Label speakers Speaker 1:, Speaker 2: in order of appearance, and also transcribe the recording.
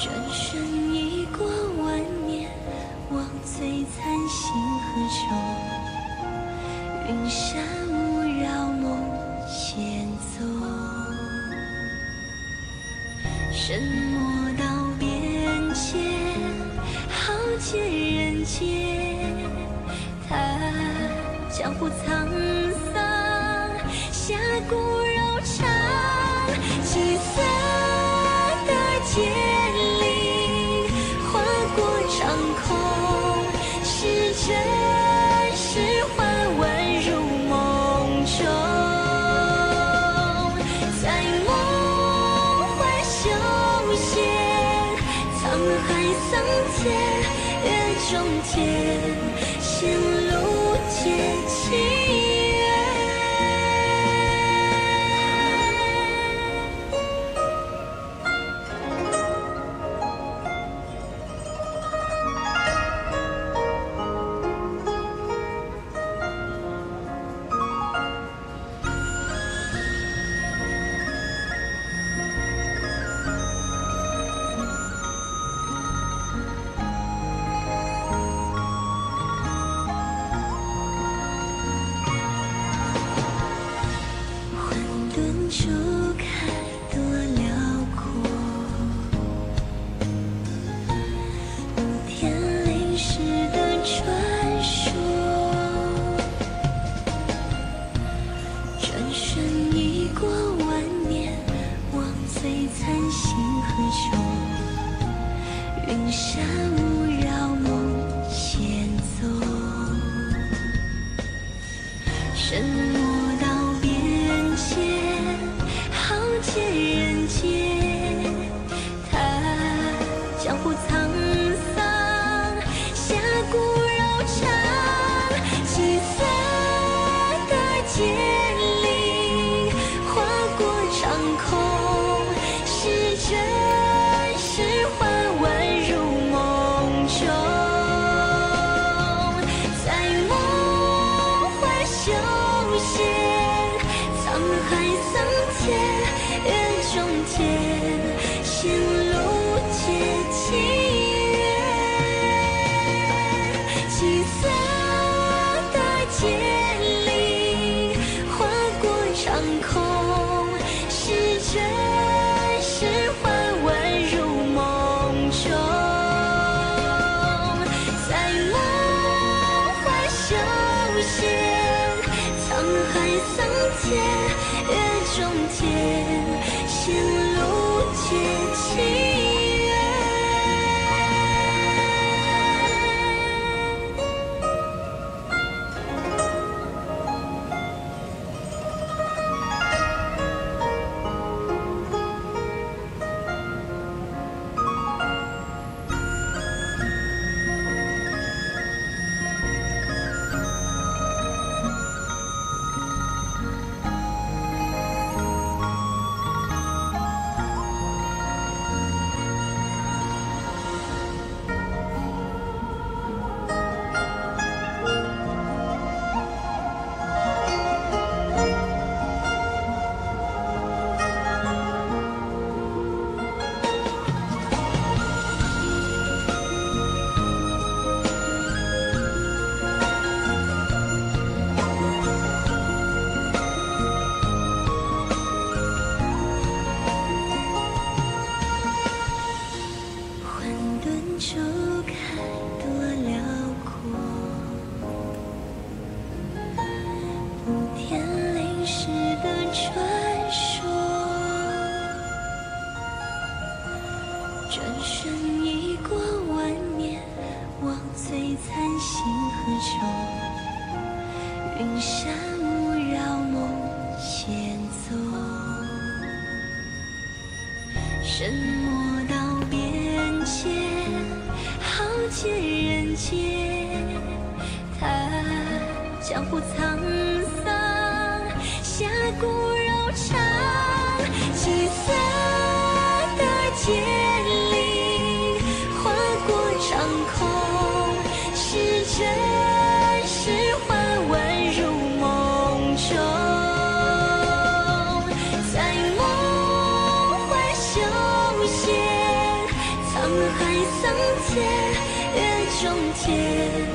Speaker 1: 转瞬已过万年，望璀璨星河中，云山雾绕梦仙踪。神魔道变迁，浩劫人间，叹江湖沧桑，侠骨。桑田月中天仙路结清 Yeah. 神魔道变迁，豪杰人间，叹江湖沧桑，侠骨柔肠。天，